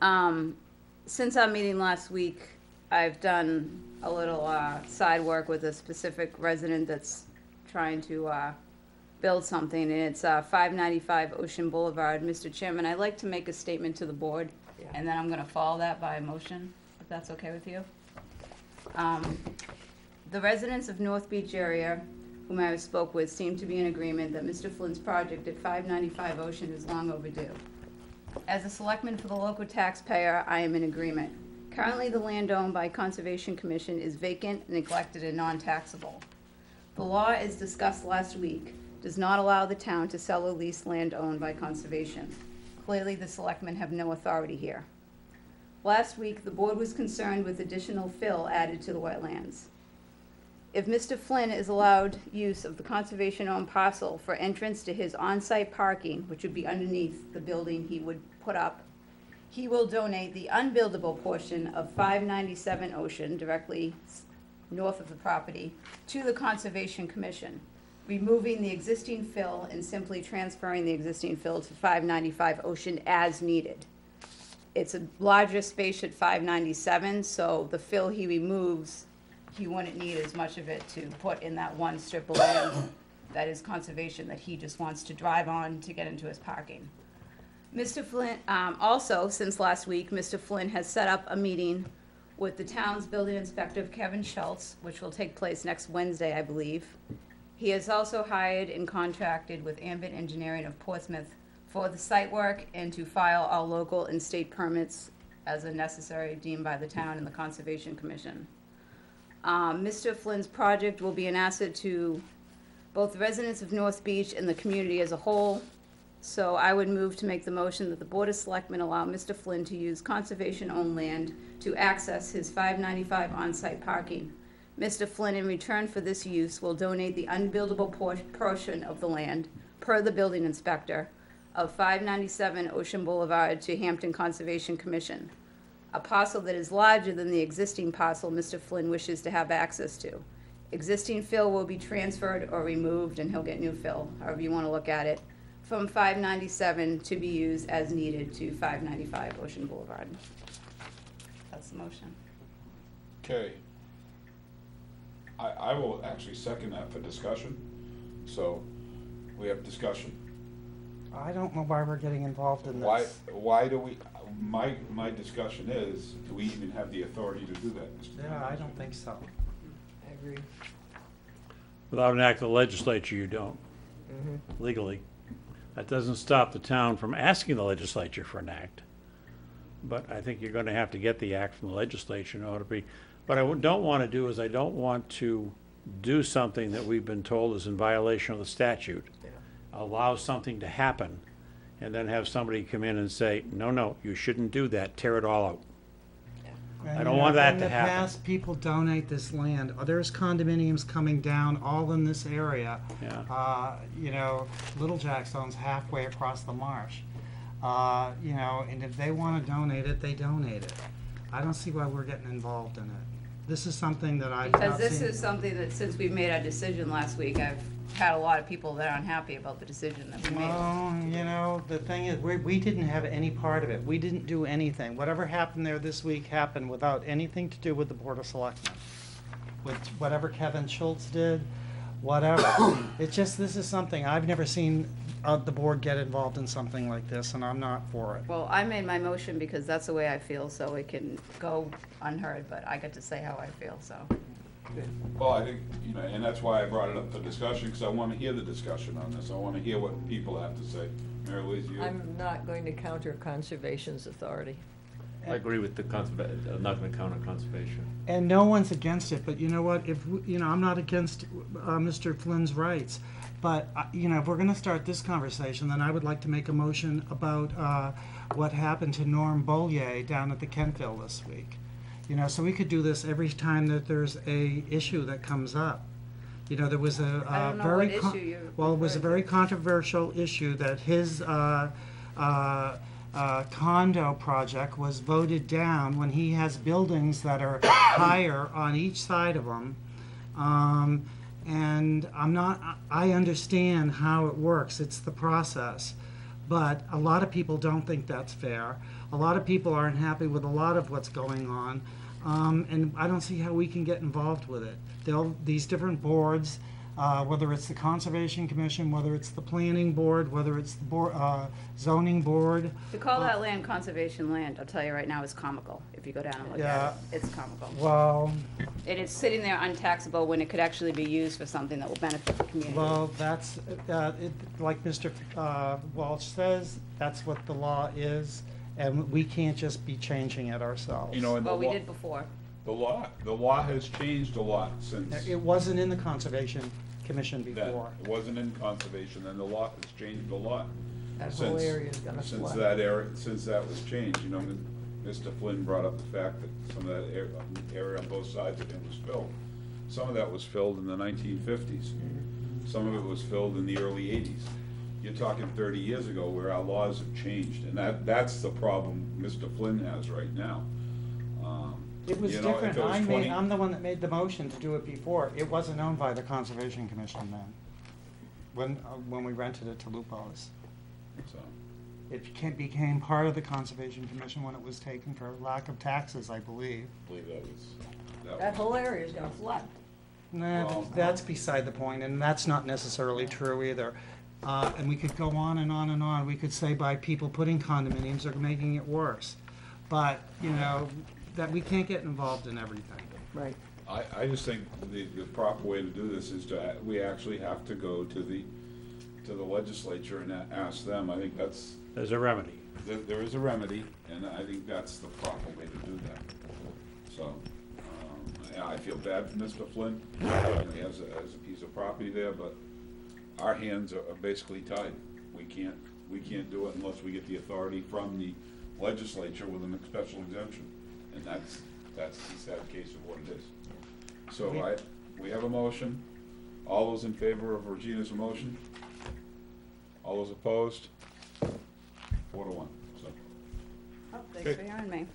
Um, since our meeting last week, I've done a little, uh, side work with a specific resident that's trying to, uh, build something, and it's, uh, five ninety-five Ocean Boulevard. Mr. Chairman, I'd like to make a statement to the board, and then I'm gonna follow that by a motion, if that's okay with you. Um, the residents of North Beach area, whom I spoke with, seem to be in agreement that Mr. Flynn's project at five ninety-five Ocean is long overdue. As a selectman for the local taxpayer, I am in agreement. Currently, the land owned by Conservation Commission is vacant, neglected, and non-taxable. The law, as discussed last week, does not allow the town to sell or lease land owned by Conservation. Clearly, the selectmen have no authority here. Last week, the board was concerned with additional fill added to the wetlands. If Mr. Flynn is allowed use of the conservation-owned parcel for entrance to his on-site parking, which would be underneath the building he would put up, he will donate the unbuildable portion of five ninety-seven Ocean directly north of the property to the Conservation Commission, removing the existing fill and simply transferring the existing fill to five ninety-five Ocean as needed. It's a larger space at five ninety-seven, so the fill he removes, he wouldn't need as much of it to put in that one strip of land that is conservation that he just wants to drive on to get into his parking. Mr. Flynn, um, also, since last week, Mr. Flynn has set up a meeting with the town's building inspector, Kevin Schultz, which will take place next Wednesday, I believe. He has also hired and contracted with Ambit Engineering of Portsmouth for the site work and to file all local and state permits as are necessary deemed by the town and the Conservation Commission. Um, Mr. Flynn's project will be an asset to both the residents of North Beach and the community as a whole. So I would move to make the motion that the Board of Selectmen allow Mr. Flynn to use conservation-owned land to access his five ninety-five on-site parking. Mr. Flynn, in return for this use, will donate the unbuildable por- portion of the land, per the building inspector, of five ninety-seven Ocean Boulevard to Hampton Conservation Commission. A parcel that is larger than the existing parcel Mr. Flynn wishes to have access to. Existing fill will be transferred or removed, and he'll get new fill, however you wanna look at it, from five ninety-seven to be used as needed to five ninety-five Ocean Boulevard. That's the motion. Okay. I, I will actually second that for discussion, so we have discussion. I don't know why we're getting involved in Why, this. why do we, my, my discussion is, do we even have the authority to do that, Mr. Yeah, I Manager? don't think so. I agree. Without an act of the legislature, you don't, Mm-hmm. legally. That doesn't stop the town from asking the legislature for an act. But I think you're gonna have to get the act from the legislature in order to be, what I don't wanna do is I don't want to do something that we've been told is in violation of the statute. Yeah. Allow something to happen, and then have somebody come in and say, no, no, you shouldn't do that, tear it all out. I don't want that to happen. In the past, people donate this land. Uh, There's condominiums coming down all in this area. Yeah. Uh, you know, Little Jackstone's halfway across the marsh. Uh, you know, and if they wanna donate it, they donate it. I don't see why we're getting involved in it. This is something that I've Because not this seen. is something that, since we've made our decision last week, I've had a lot of people that aren't happy about the decision that we made. Well, you know, the thing is, we, we didn't have any part of it. We didn't do anything. Whatever happened there this week happened without anything to do with the Board of Selectmen. With whatever Kevin Schultz did, whatever. It's just, this is something, I've never seen, uh, the board get involved in something like this, and I'm not for it. Well, I made my motion because that's the way I feel, so it can go unheard, but I get to say how I feel, so. Well, I think, you know, and that's why I brought it up for discussion, because I want to hear the discussion on this, I want to hear what people have to say. Mary Louise, you? I'm not going to counter conservation's authority. I agree with the conserva, uh, not gonna count on conservation. And no one's against it, but you know what, if, we- you know, I'm not against, uh, Mr. Flynn's rights. But, uh, you know, if we're gonna start this conversation, then I would like to make a motion about, uh, what happened to Norm Bollier down at the Kentville this week. You know, so we could do this every time that there's a issue that comes up. You know, there was a, I uh don't know very. what con- issue you're Well, it was a very to. controversial issue that his, uh, uh, uh, condo project was voted down when he has buildings that are higher on each side of him. Um, and I'm not, I I understand how it works, it's the process. But a lot of people don't think that's fair. A lot of people aren't happy with a lot of what's going on. Um, and I don't see how we can get involved with it. They'll, these different boards, uh, whether it's the Conservation Commission, whether it's the Planning Board, whether it's the board, uh, zoning board, To call that land conservation land, I'll tell you right now, is comical, if you go down and look Yeah. at it. It's comical. well, And it's sitting there untaxable when it could actually be used for something that will benefit the community. Well, that's, uh, it, like Mr. uh, Walsh says, that's what the law is, and we can't just be changing it ourselves. You know, and the Well, we law, did before. the law, the law has changed a lot since It wasn't in the Conservation Commission then. before. It wasn't in conservation, and the law has changed a lot. That whole since- area's gonna Since flood. that area, since that was changed, you know, and Mr. Flynn brought up the fact that some of that area, area on both sides of him was filled. Some of that was filled in the nineteen fifties. Some of it was filled in the early eighties. You're talking thirty years ago where our laws have changed, and that, that's the problem Mr. Flynn has right now. Um, It was you know, if different. it was I made, 20 I'm the one that made the motion to do it before. It wasn't owned by the Conservation Commission then, when, uh, when we rented it to Lupo's. so. It became, became part of the Conservation Commission when it was taken for lack of taxes, I believe. I believe that was, that That was. whole area's gonna flood. Nah, Well- that's beside the point, and that's not necessarily true either. Uh, and we could go on and on and on. We could say by people putting condominiums are making it worse. But, you know, that we can't get involved in everything. Right. I, I just think the, the proper way to do this is to, we actually have to go to the, to the legislature and a- ask them. I think that's, There's a remedy. there, there is a remedy, and I think that's the proper way to do that. So, um, yeah, I feel bad for Mr. Flynn. You know, He has a, has a piece of property there, but our hands are are basically tied. We can't, we can't do it unless we get the authority from the legislature with a special exemption. And that's, that's the sad case of what it is. So I, we have a motion. All those in favor of Regina's motion? All those opposed? Four to one, so. Oh, thanks for hearing me.